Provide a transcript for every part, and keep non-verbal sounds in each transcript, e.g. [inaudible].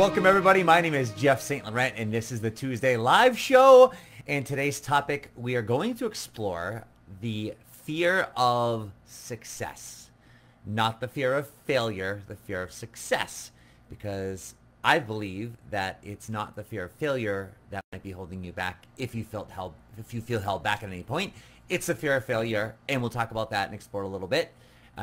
Welcome, everybody. My name is Jeff St. Laurent, and this is the Tuesday Live Show. And today's topic, we are going to explore the fear of success. Not the fear of failure, the fear of success. Because I believe that it's not the fear of failure that might be holding you back if you felt held if you feel held back at any point. It's the fear of failure, and we'll talk about that and explore a little bit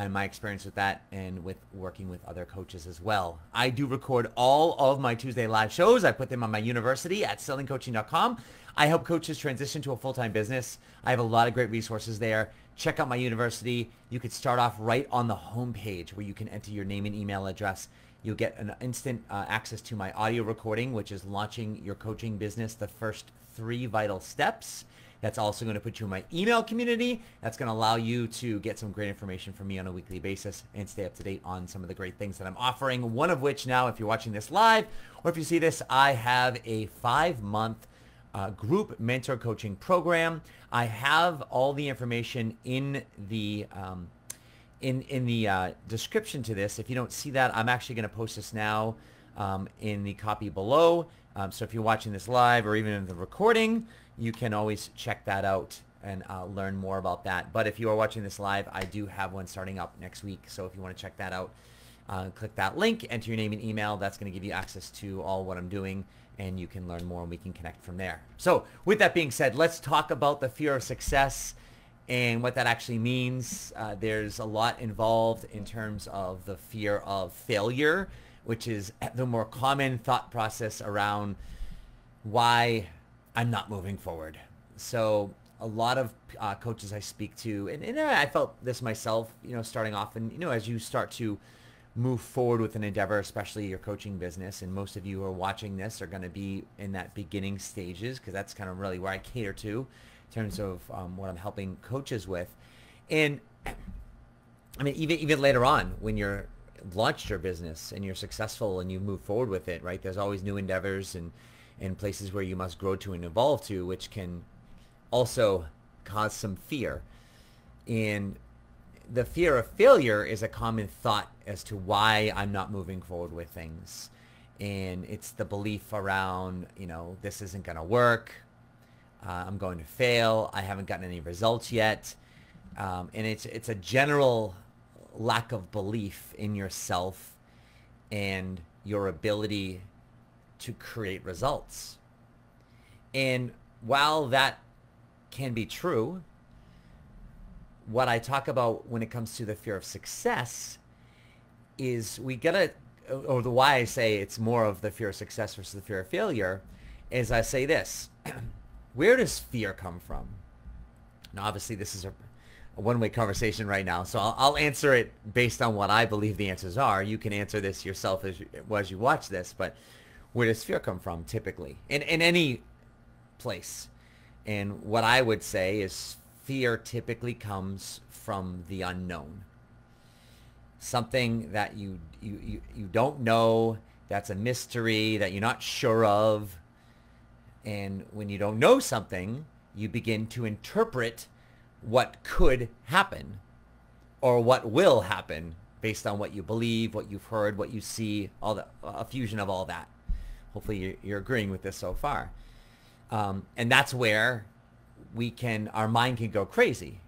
and my experience with that and with working with other coaches as well. I do record all of my Tuesday live shows. I put them on my university at sellingcoaching.com. I help coaches transition to a full-time business. I have a lot of great resources there. Check out my university. You could start off right on the homepage where you can enter your name and email address. You'll get an instant uh, access to my audio recording, which is launching your coaching business, the first three vital steps. That's also going to put you in my email community. That's going to allow you to get some great information from me on a weekly basis and stay up to date on some of the great things that I'm offering. One of which now, if you're watching this live or if you see this, I have a five-month uh, group mentor coaching program. I have all the information in the um, in in the uh, description to this. If you don't see that, I'm actually going to post this now um, in the copy below. Um, so if you're watching this live or even in the recording, you can always check that out and uh, learn more about that. But if you are watching this live, I do have one starting up next week. So if you want to check that out, uh, click that link, enter your name and email. That's going to give you access to all what I'm doing and you can learn more and we can connect from there. So with that being said, let's talk about the fear of success and what that actually means. Uh, there's a lot involved in terms of the fear of failure, which is the more common thought process around why I'm not moving forward. So a lot of uh, coaches I speak to, and, and I felt this myself, you know, starting off, and you know, as you start to move forward with an endeavor, especially your coaching business, and most of you who are watching this are going to be in that beginning stages because that's kind of really where I cater to in terms of um, what I'm helping coaches with. And I mean, even even later on when you're launched your business and you're successful and you move forward with it, right? There's always new endeavors and and places where you must grow to and evolve to, which can also cause some fear. And the fear of failure is a common thought as to why I'm not moving forward with things. And it's the belief around, you know, this isn't going to work. Uh, I'm going to fail. I haven't gotten any results yet. Um, and it's, it's a general lack of belief in yourself and your ability to create results. And while that can be true, what I talk about when it comes to the fear of success is we gotta, or the why I say it's more of the fear of success versus the fear of failure, is I say this, [clears throat] where does fear come from? Now, obviously, this is a, a one-way conversation right now, so I'll, I'll, answer it based on what I believe the answers are. You can answer this yourself as as you watch this, but where does fear come from typically in, in any place? And what I would say is fear typically comes from the unknown. Something that you, you, you, you don't know, that's a mystery, that you're not sure of. And when you don't know something, you begin to interpret what could happen or what will happen based on what you believe, what you've heard, what you see, all the a fusion of all that. Hopefully you're, agreeing with this so far. Um, and that's where we can, our mind can go crazy.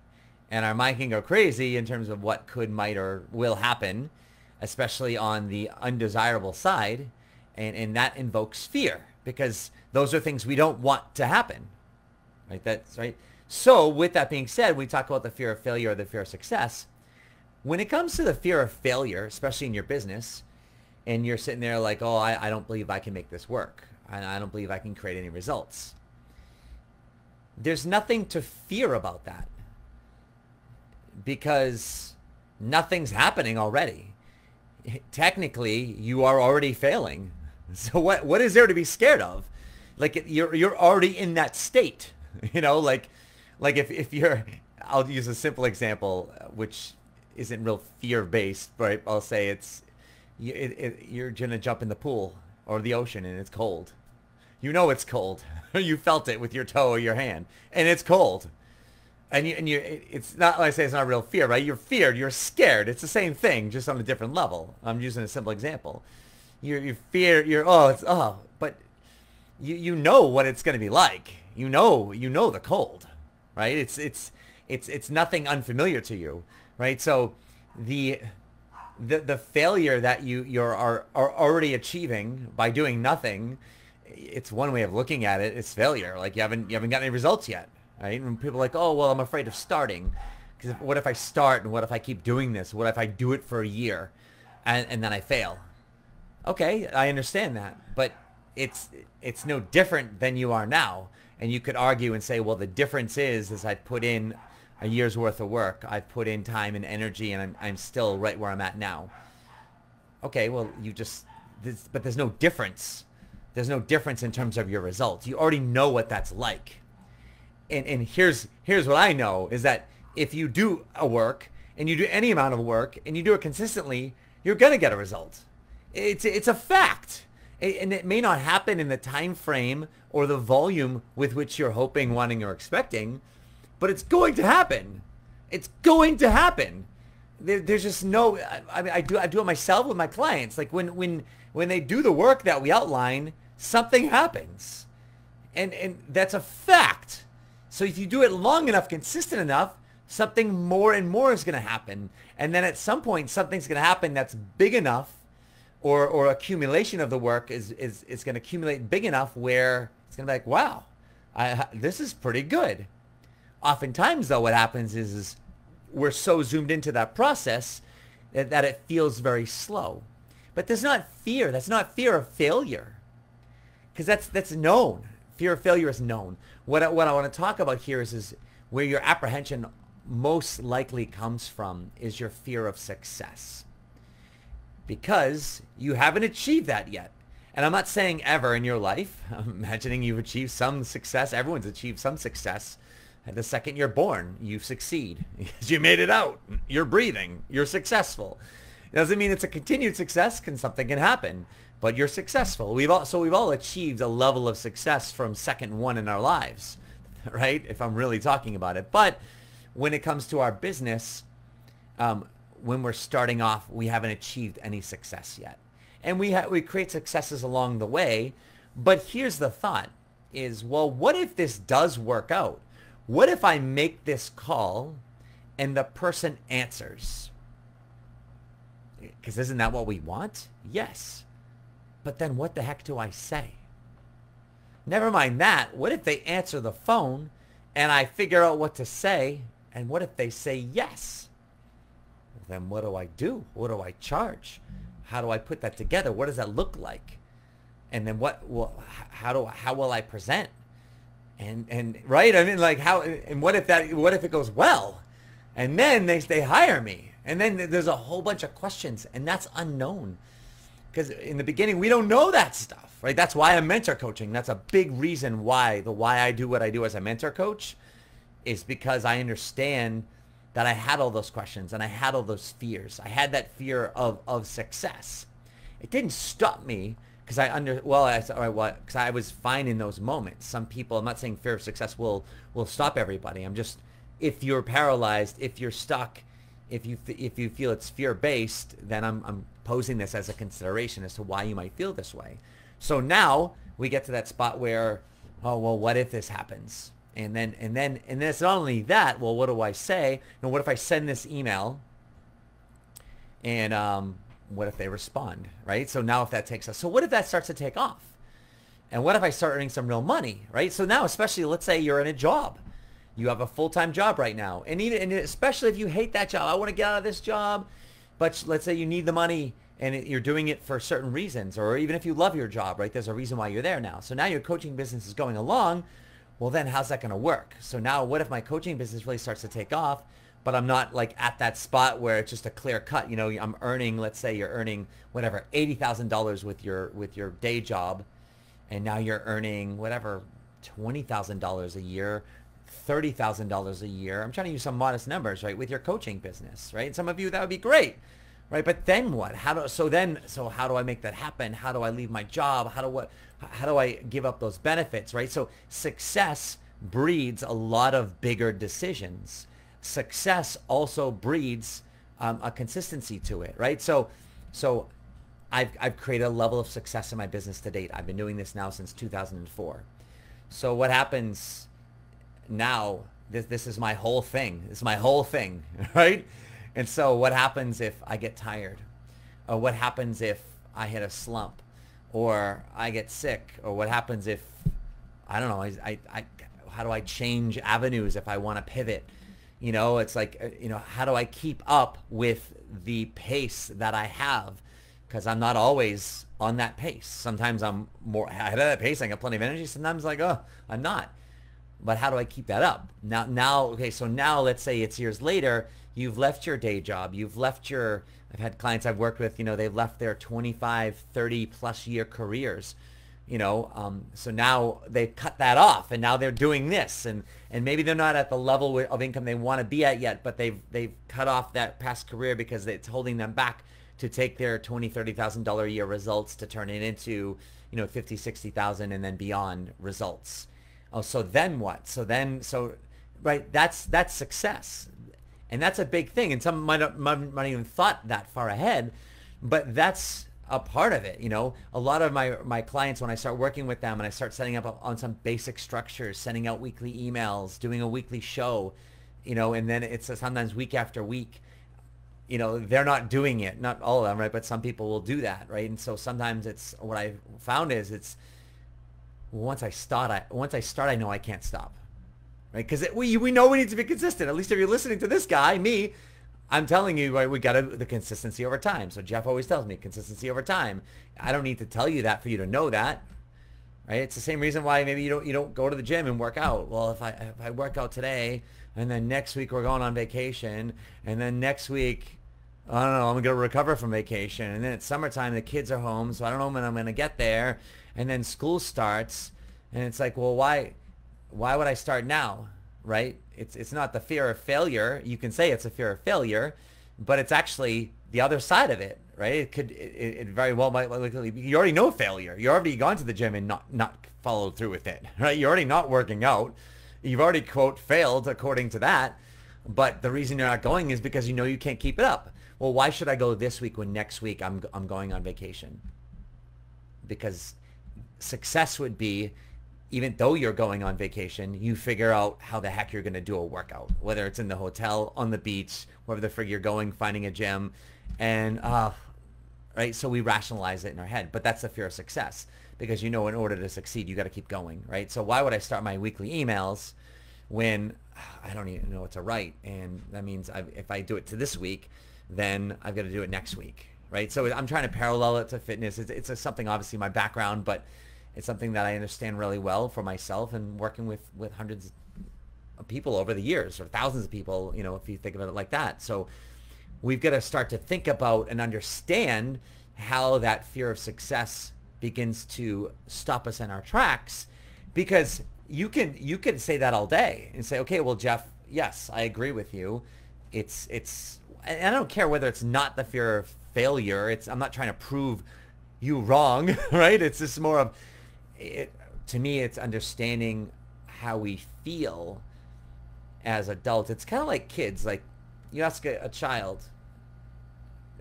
And our mind can go crazy in terms of what could, might, or will happen, especially on the undesirable side. And, and that invokes fear because those are things we don't want to happen. Right? That's right. So with that being said, we talk about the fear of failure or the fear of success. When it comes to the fear of failure, especially in your business, and you're sitting there like, oh, I, I don't believe I can make this work. And I don't believe I can create any results. There's nothing to fear about that because nothing's happening already. Technically, you are already failing. [laughs] So what what is there to be scared of? Like you're you're already in that state. [laughs] You know, like like if if you're I'll use a simple example uh, which isn't real fear based, but I'll say it's you, it, it, you're gonna jump in the pool or the ocean and it's cold. You know it's cold. [laughs] you felt it with your toe or your hand, and it's cold. and you, and you, it's not like I say it's not real fear, right? You're feared, you're scared. It's the same thing, just on a different level. I'm using a simple example. You you fear, you're oh it's oh, but you you know what it's going to be like. You know you know the cold, right? It's it's it's it's nothing unfamiliar to you, right? So the the the failure that you you're are, are already achieving by doing nothing, it's one way of looking at it. It's failure. Like you haven't you haven't got any results yet, right? And people are like, oh well, I'm afraid of starting, because what if I start and what if I keep doing this? What if I do it for a year, and and then I fail? Okay, I understand that, but it's it's no different than you are now. And you could argue and say, well, the difference is is I put in a year's worth of work. I've put in time and energy, and I'm I'm still right where I'm at now. Okay, well, you just, this, but there's no difference. There's no difference in terms of your results. You already know what that's like. And and here's here's what I know is that if you do a work and you do any amount of work and you do it consistently, you're gonna get a result. It's it's a fact and it may not happen in the time frame or the volume with which you're hoping, wanting, or expecting, but it's going to happen. It's going to happen. There, there's just no. I, I, mean, I do I do it myself with my clients. Like when when when they do the work that we outline, something happens, and and that's a fact. So if you do it long enough, consistent enough, something more and more is going to happen, and then at some point, something's going to happen that's big enough or or accumulation of the work is is is going to accumulate big enough where it's going to be like, wow, I, this is pretty good. Oftentimes, though, what happens is, is we're so zoomed into that process that, that it feels very slow. But there's not fear. That's not fear of failure, because that's that's known. Fear of failure is known. What I, what I want to talk about here is is where your apprehension most likely comes from is your fear of success because you haven't achieved that yet. And I'm not saying ever in your life. [laughs] I'm imagining you've achieved some success. Everyone's achieved some success. And the second you're born, you succeed. Because [laughs] you made it out. You're breathing. You're successful. It doesn't mean it's a continued success. Can something can happen, but you're successful. We've all, so we've all achieved a level of success from second one in our lives, [laughs] right? If I'm really talking about it. But when it comes to our business, um, when we're starting off, we haven't achieved any success yet. And we, ha- we create successes along the way. But here's the thought is, well, what if this does work out? What if I make this call and the person answers? Because isn't that what we want? Yes. But then what the heck do I say? Never mind that. What if they answer the phone and I figure out what to say? And what if they say yes? then what do I do? What do I charge? How do I put that together? What does that look like? And then what? Well, how do I? how will I present? And and right? I mean, like how? And what if that? What if it goes well? And then they they hire me, and then there's a whole bunch of questions, and that's unknown. Because in the beginning, we don't know that stuff, right? That's why I'm mentor coaching. That's a big reason why the why I do what I do as a mentor coach is because I understand that I had all those questions and I had all those fears. I had that fear of, of success. It didn't stop me because I under well I what because I was fine in those moments. Some people I'm not saying fear of success will will stop everybody. I'm just if you're paralyzed, if you're stuck, if you if you feel it's fear based, then I'm I'm posing this as a consideration as to why you might feel this way. So now we get to that spot where oh well what if this happens? And then, and then, and then it's not only that, well, what do I say? And what if I send this email and um, what if they respond, right? So now if that takes us, so what if that starts to take off? And what if I start earning some real money, right? So now, especially, let's say you're in a job. You have a full-time job right now. And even, and especially if you hate that job, I want to get out of this job, but let's say you need the money and you're doing it for certain reasons, or even if you love your job, right? There's a reason why you're there now. So now your coaching business is going along, well then how's that going to work? So now what if my coaching business really starts to take off, but I'm not like at that spot where it's just a clear cut, you know, I'm earning, let's say you're earning whatever, $80,000 with your, with your day job. And now you're earning whatever, $20,000 a year, $30,000 a year. I'm trying to use some modest numbers, right? With your coaching business, right? And some of you, that would be great right? But then what? How do so then so how do I make that happen? How do I leave my job? How do what? How do I give up those benefits, right? So success breeds a lot of bigger decisions. Success also breeds um, a consistency to it, right? So, so I've, I've created a level of success in my business to date. I've been doing this now since 2004. So what happens now, this, this is my whole thing. This is my whole thing, [laughs] right? And so what happens if I get tired? Or what happens if I hit a slump? Or I get sick? Or what happens if, I don't know, I, I, I how do I change avenues if I want to pivot? You know, it's like, uh, you know, how do I keep up with the pace that I have? Because I'm not always on that pace. Sometimes I'm more ahead of that pace. I got plenty of energy. Sometimes like, oh, I'm not. But how do I keep that up? Now, now, okay, so now let's say it's years later. You've left your day job. You've left your, I've had clients I've worked with, you know, they've left their 25, 30 plus year careers you know um, so now they've cut that off and now they're doing this. And and maybe they're not at the level of income they want to be at yet but they've they've cut off that past career because it's holding them back to take their 20 30 thousand dollar a year results to turn it into you know 50 60 thousand and then beyond results. Oh so then what? So then so right that's that's success. And that's a big thing. And some might might not even thought that far ahead but that's a part of it. You know, a lot of my my clients when I start working with them and I start setting up on some basic structures, sending out weekly emails, doing a weekly show, you know, and then it's sometimes week after week. You know, they're not doing it, not all of them, right? But some people will do that, right? And so sometimes it's what I found is it's once I start, I once I start, I know I can't stop, right? Because we we know we need to be consistent. At least if you're listening to this guy, me, I'm telling you, right, we got to, the consistency over time. So Jeff always tells me consistency over time. I don't need to tell you that for you to know that, right? It's the same reason why maybe you don't you don't go to the gym and work out. Well, if I if I work out today and then next week we're going on vacation and then next week I don't know, I'm going to recover from vacation and then it's summertime, the kids are home, so I don't know when I'm going to get there and then school starts and it's like, well, why why would I start now? Right? It's it's not the fear of failure. You can say it's a fear of failure, but it's actually the other side of it, right? It could it, it very well might you already know failure. You're already gone to the gym and not not followed through with it, [laughs] right? You're already not working out. You've already quote failed according to that. But the reason you're not going is because you know you can't keep it up. Well, why should I go this week when next week I'm I'm going on vacation? Because success would be even though you're going on vacation, you figure out how the heck you're going to do a workout, whether it's in the hotel, on the beach, wherever the frig you're going, finding a gym. And, uh, right, so we rationalize it in our head. But that's the fear of success because you know in order to succeed, you got to keep going, right? So why would I start my weekly emails when [sighs] I don't even know what to write? And that means I've, if I do it to this week, then I've got to do it next week, right? So I'm trying to parallel it to fitness. It's, it's a, something, obviously, my background, but it's something that I understand really well for myself and working with, with hundreds of people over the years or thousands of people, you know, if you think of it like that. So we've got to start to think about and understand how that fear of success begins to stop us in our tracks because you can you can say that all day and say okay well jeff yes i agree with you. It's it's and i don't care whether it's not the fear of failure. It's i'm not trying to prove you wrong [laughs] right? It's just more of it, to me, it's understanding how we feel as adults. It's kind of like kids. Like you ask a, a child,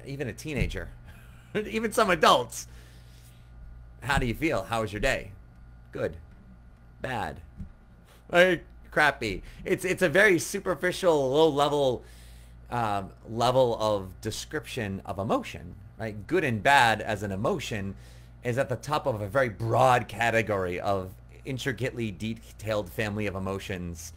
even a teenager, [laughs] even some adults, how do you feel? How was your day? Good. Bad. Like, crappy. It's it's a very superficial, low level um, level of description of emotion. Right? Good and bad as an emotion is at the top of a very broad category of intricately detailed family of emotions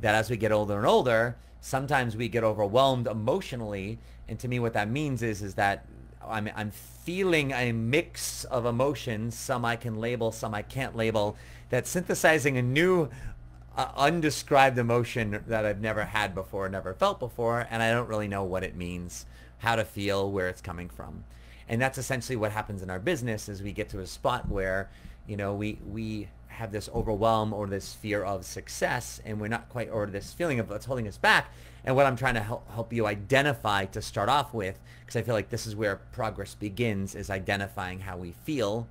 that as we get older and older, sometimes we get overwhelmed emotionally. And to me, what that means is, is that I'm, I'm feeling a mix of emotions. Some I can label, some I can't label. That synthesizing a new uh, undescribed emotion that I've never had before, never felt before, and I don't really know what it means, how to feel, where it's coming from and that's essentially what happens in our business is we get to a spot where you know we we have this overwhelm or this fear of success and we're not quite or this feeling of what's holding us back and what i'm trying to help, help you identify to start off with because i feel like this is where progress begins is identifying how we feel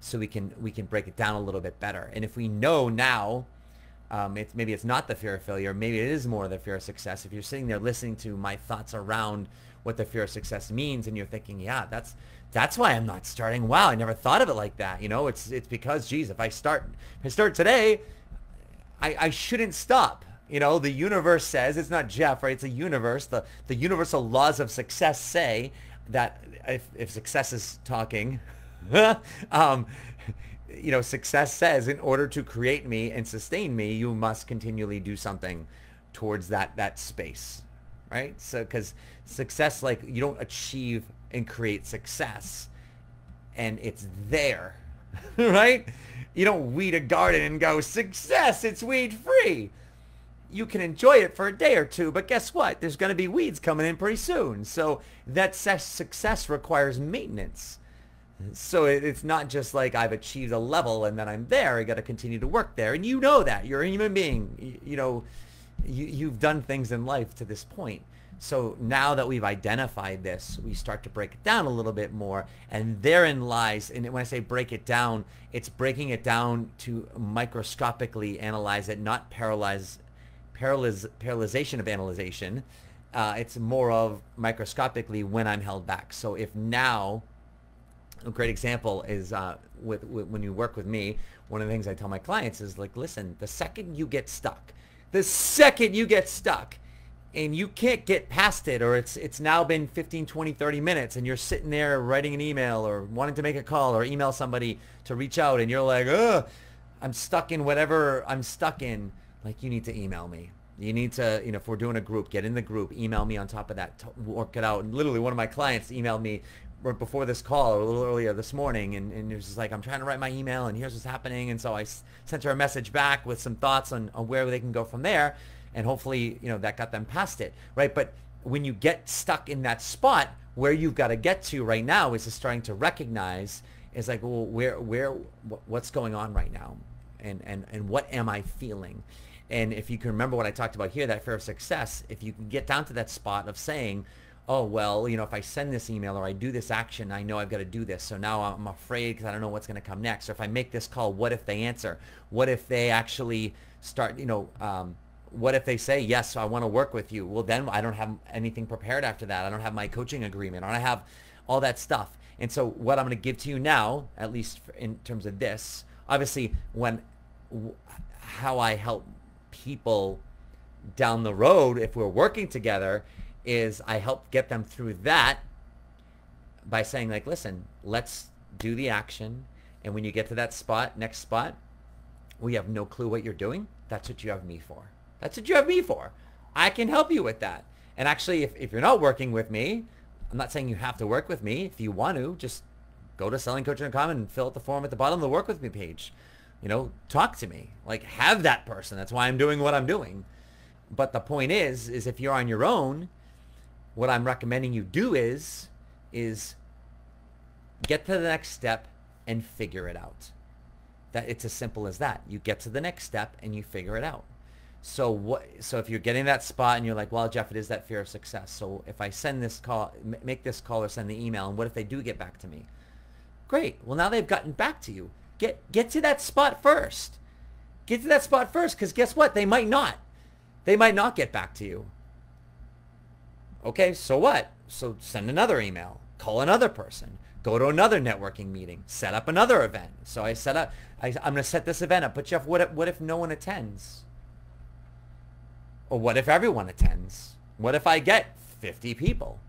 so we can we can break it down a little bit better and if we know now Um, it's, maybe it's not the fear of failure. Maybe it is more the fear of success. If you're sitting there listening to my thoughts around what the fear of success means and you're thinking, yeah, that's that's why I'm not starting. Wow, I never thought of it like that. You know, it's it's because, geez, if I start if I start today, I, I shouldn't stop. You know, the universe says it's not Jeff, right? It's a universe. The the universal laws of success say that if if success is talking, [laughs] um, you know, success says in order to create me and sustain me, you must continually do something towards that that space, right? So because success, like you don't achieve and create success, and it's there, [laughs] right? You don't weed a garden and go success. It's weed free. You can enjoy it for a day or two, but guess what? There's going to be weeds coming in pretty soon. So that success requires maintenance. So it's not just like I've achieved a level and then I'm there. I got to continue to work there. And you know that. You're a human being. You, you know, you, you've done things in life to this point. So now that we've identified this, we start to break it down a little bit more. And therein lies, and when I say break it down, it's breaking it down to microscopically analyze it, not paralyze, paralyze, paralyzation of analyzation. Uh, it's more of microscopically when I'm held back. So if now, a great example is uh, with, with when you work with me, one of the things I tell my clients is like, listen, the second you get stuck, the second you get stuck, and you can't get past it or it's it's now been 15 20 30 minutes and you're sitting there writing an email or wanting to make a call or email somebody to reach out and you're like Ugh, i'm stuck in whatever i'm stuck in like you need to email me. You need to you know if we're doing a group get in the group email me on top of that work it out. And literally one of my clients emailed me before this call or a little earlier this morning and, and it was just like i'm trying to write my email and here's what's happening. And so i sent her a message back with some thoughts on, on where they can go from there. And hopefully you know that got them past it right? But when you get stuck in that spot where you've got to get to right now is starting to recognize is like well where where what's going on right now? And and and what am i feeling? And if you can remember what i talked about here that fear of success if you can get down to that spot of saying oh well you know if i send this email or i do this action i know i've got to do this. So now i'm afraid because i don't know what's going to come next. Or if i make this call what if they answer? What if they actually start you know um, what if they say yes i want to work with you. Well then i don't have anything prepared after that. I don't have my coaching agreement. I don't have all that stuff. And so what i'm going to give to you now at least in terms of this obviously when how i help people down the road if we're working together is i help get them through that by saying like listen let's do the action and when you get to that spot next spot we have no clue what you're doing that's what you have me for that's what you have me for. I can help you with that. And actually, if, if you're not working with me, I'm not saying you have to work with me. If you want to, just go to sellingcoaching.com and fill out the form at the bottom of the work with me page. You know, talk to me. Like have that person. That's why I'm doing what I'm doing. But the point is, is if you're on your own, what I'm recommending you do is, is get to the next step and figure it out. That it's as simple as that. You get to the next step and you figure it out. So what? So if you're getting that spot and you're like, well, Jeff, it is that fear of success. So if I send this call, make this call or send the email, and what if they do get back to me? Great. Well, now they've gotten back to you. Get get to that spot first. Get to that spot first, because guess what? They might not. They might not get back to you. Okay, so what? So send another email. Call another person. Go to another networking meeting. Set up another event. So I set up. I, am going to set this event up. But Jeff, what if, what if no one attends? Or what if everyone attends? What if I get 50 people?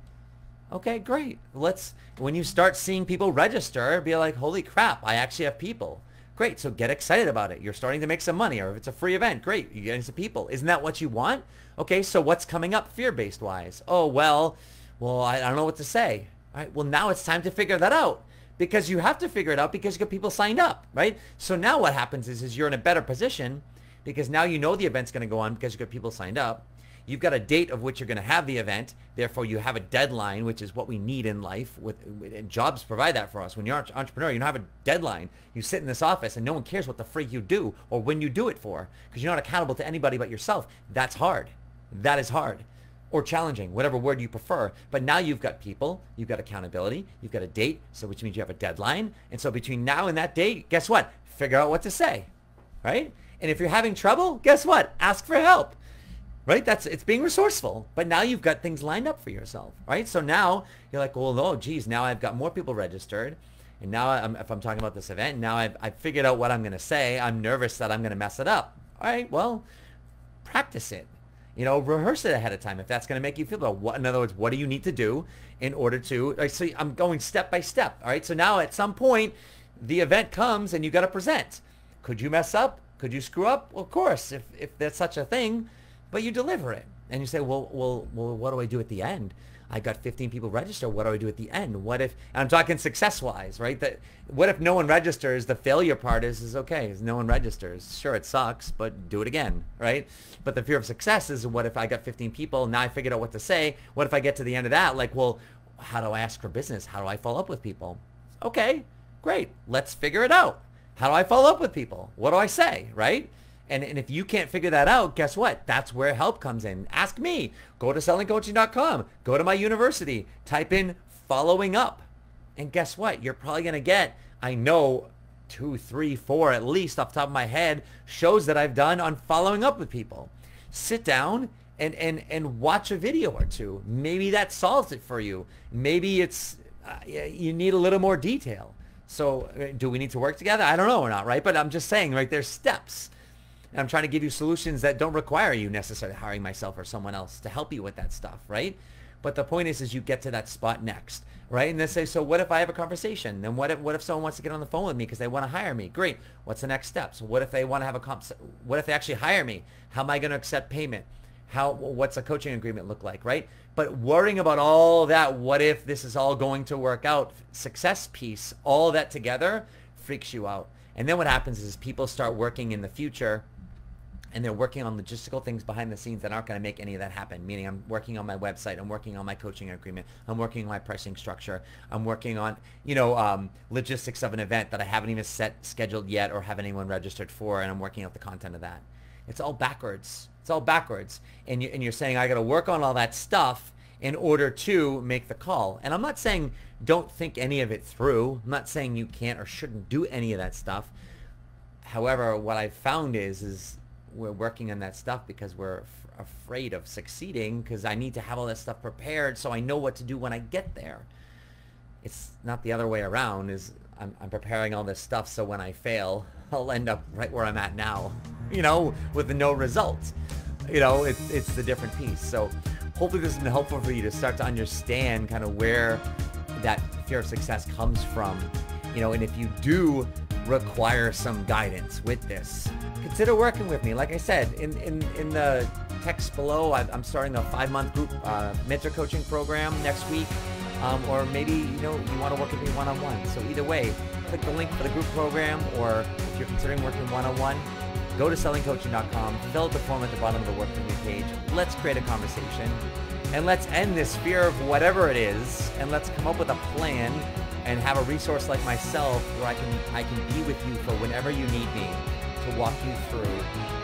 Okay, great. Let's, when you start seeing people register, be like, holy crap, I actually have people. Great, so get excited about it. You're starting to make some money, or if it's a free event, great, you're getting some people. Isn't that what you want? Okay, so what's coming up fear-based wise? Oh, well, well, I, I don't know what to say. All right, well, now it's time to figure that out because you have to figure it out because you got people signed up, right? So now what happens is, is you're in a better position because now you know the event's going to go on because you've got people signed up. You've got a date of which you're going to have the event. Therefore, you have a deadline, which is what we need in life. With jobs provide that for us. When you're an entrepreneur, you don't have a deadline. You sit in this office and no one cares what the freak you do or when you do it for because you're not accountable to anybody but yourself. That's hard. That is hard or challenging, whatever word you prefer. But now you've got people, you've got accountability, you've got a date, so which means you have a deadline. And so between now and that date, guess what? Figure out what to say, right? And if you're having trouble, guess what? Ask for help. Right? That's it's being resourceful. But now you've got things lined up for yourself, right? So now you're like, well, oh, geez, now I've got more people registered. And now I'm, if I'm talking about this event, now I've, I've figured out what I'm going to say. I'm nervous that I'm going to mess it up. All right, well, practice it. You know, rehearse it ahead of time if that's going to make you feel better. What, in other words, what do you need to do in order to? Like, so I'm going step by step. All right. So now at some point, the event comes and you got to present. Could you mess up? Could you screw up? Well, of course, if if that's such a thing, but you deliver it and you say, well, well, well, what do I do at the end? I got 15 people register. What do I do at the end? What if, I'm talking success-wise, right? That what if no one registers? The failure part is, is okay, is no one registers. Sure, it sucks, but do it again, right? But the fear of success is what if I got 15 people, now I figured out what to say. What if I get to the end of that? Like, well, how do I ask for business? How do I follow up with people? Okay, great. Let's figure it out. How do I follow up with people? What do I say, right? And, and if you can't figure that out, guess what? That's where help comes in. Ask me. Go to sellingcoaching.com. Go to my university. Type in following up. And guess what? You're probably going to get, I know, two, three, four at least off top of my head, shows that I've done on following up with people. Sit down and, and, and watch a video or two. Maybe that solves it for you. Maybe it's, uh, you need a little more detail. So uh, do we need to work together? I don't know or not, right? But I'm just saying, right, there's steps. And I'm trying to give you solutions that don't require you necessarily hiring myself or someone else to help you with that stuff, right? But the point is, is you get to that spot next, right? And they say, so what if I have a conversation? Then what if, what if someone wants to get on the phone with me because they want to hire me? Great. What's the next steps? What if they want to have a comp? What if they actually hire me? How am I going to accept payment? How, what's a coaching agreement look like, right? But worrying about all that, what if this is all going to work out, success piece, all that together freaks you out. And then what happens is people start working in the future and they're working on logistical things behind the scenes that aren't going to make any of that happen. Meaning I'm working on my website, I'm working on my coaching agreement, I'm working on my pricing structure, I'm working on, you know, um, logistics of an event that I haven't even set scheduled yet or have anyone registered for, and I'm working out the content of that. It's all backwards. It's all backwards. And, you, and you're saying I got to work on all that stuff in order to make the call. And I'm not saying don't think any of it through. I'm not saying you can't or shouldn't do any of that stuff. However, what I've found is, is we're working on that stuff because we're afraid of succeeding because I need to have all that stuff prepared so I know what to do when I get there. It's not the other way around is I'm, I'm preparing all this stuff so when I fail, [laughs] I'll end up right where I'm at now, [laughs] you know, with no results. You know, it's, it's the different piece. So hopefully this has been helpful for you to start to understand kind of where that fear of success comes from. You know, and if you do require some guidance with this, consider working with me. Like I said, in, in, in the text below, I, am starting a five-month group uh, mentor coaching program next week. Um, or maybe, you know, you want to work with me one-on-one. So either way, click the link for the group program, or if you're considering working one-on-one, go to sellingcoaching.com, fill out the form at the bottom of the work with me page. Let's create a conversation, and let's end this fear of whatever it is, and let's come up with a plan and have a resource like myself where I can I can be with you for whenever you need me to walk you through